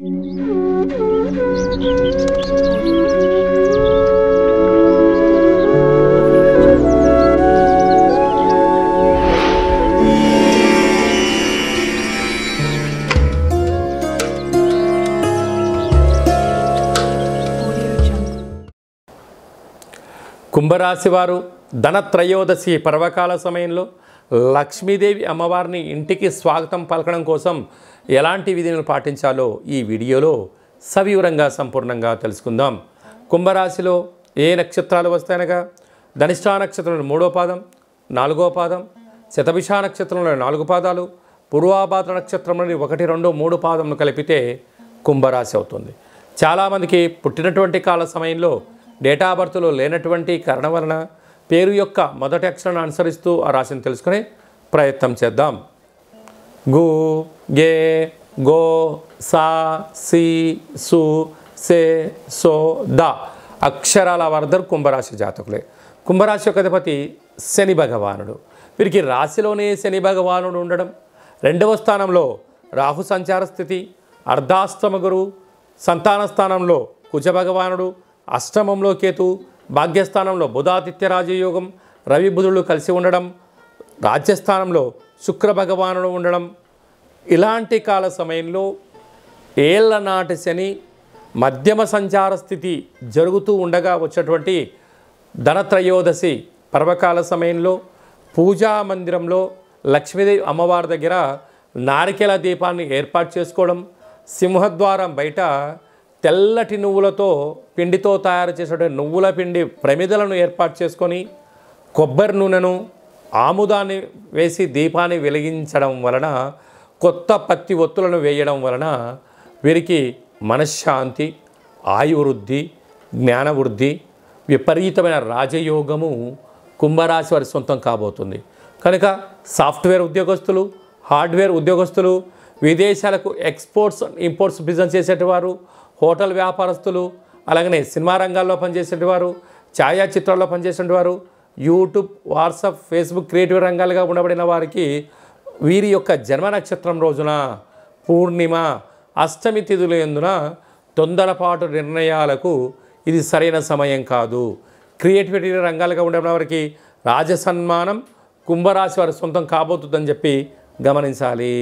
కుంభరాశి వారు ధనత్రయోదశి పర్వకాల సమయంలో లక్ష్మీదేవి అమ్మవారిని ఇంటికి స్వాగతం పలకడం కోసం ఎలాంటి విధులను పాటించాలో ఈ వీడియోలో సవివరంగా సంపూర్ణంగా తెలుసుకుందాం. కుంభరాశిలో ఏ నక్షత్రాలు వస్తాయనగా? ధనిష్టా నక్షత్రంలో మూడో పాదం నాలుగో పాదం శతభిషా నక్షత్రంలో నాలుగు పాదాలు పూర్వాభాద్ర నక్షత్రంలోని ఒకటి రెండు మూడు పాదములు కలిపితే కుంభరాశి అవుతుంది. చాలామందికి పుట్టినటువంటి కాల సమయంలో డేటా బర్త్లో లేనటువంటి కారణం వలన పేరు యొక్క మొదటి అక్షరాన్ని అనుసరిస్తూ ఆ రాశిని తెలుసుకునే ప్రయత్నం చేద్దాం. గు గే గో సా సి సు సే సో ద అక్షరాల వరదరు కుంభరాశి జాతకులే. కుంభరాశి యొక్క అధిపతి శని భగవానుడు. వీరికి రాశిలోనే శని భగవానుడు ఉండడం. రెండవ స్థానంలో రాహు సంచార స్థితి అర్ధాష్టమ గురువు సంతాన స్థానంలో కుజ భగవానుడు అష్టమంలో కేతు భాగ్యస్థానంలో బుధాదిత్య రాజయోగం రవి బుధుడు కలిసి ఉండడం రాజ్యస్థానంలో శుక్ర భగవానుడు ఉండడం. ఇలాంటి కాల సమయంలో ఏళ్ళ నాటి శని మధ్యమ సంచార స్థితి జరుగుతూ ఉండగా వచ్చేటువంటి ధనత్రయోదశి పర్వకాల సమయంలో పూజా మందిరంలో లక్ష్మీదేవి అమ్మవారి దగ్గర నారికెల దీపాన్ని ఏర్పాటు చేసుకోవడం సింహద్వారం బయట తెల్లటి నువ్వులతో పిండితో తయారు చేసేటువంటి నువ్వుల పిండి ప్రమిదలను ఏర్పాటు చేసుకొని కొబ్బరి నూనెను ఆముదాన్ని వేసి దీపాన్ని వెలిగించడం వలన కొత్త పత్తి ఒత్తులను వేయడం వలన వీరికి మనశ్శాంతి ఆయువృద్ధి జ్ఞానవృద్ధి విపరీతమైన రాజయోగము కుంభరాశి వారి సొంతం కాబోతుంది. కనుక సాఫ్ట్వేర్ ఉద్యోగస్తులు హార్డ్వేర్ ఉద్యోగస్తులు విదేశాలకు ఎక్స్పోర్ట్స్ ఇంపోర్ట్స్ బిజినెస్ చేసేటివారు హోటల్ వ్యాపారస్తులు అలాగనే సినిమా రంగాల్లో పనిచేసేటివారు ఛాయాచిత్రాల్లో పనిచేసేటివారు యూట్యూబ్ వాట్సాప్ ఫేస్బుక్ క్రియేటివ్ రంగాలుగా ఉండబడిన వారికి వీరి యొక్క జన్మ నక్షత్రం రోజున పూర్ణిమ అష్టమి తిథుల ఎందున తొందరపాటు నిర్ణయాలకు ఇది సరైన సమయం కాదు. క్రియేటివిటీ రంగాలుగా ఉండబడిన వారికి రాజసన్మానం కుంభరాశి వారి సొంతం కాబోతుందని చెప్పి గమనించాలి.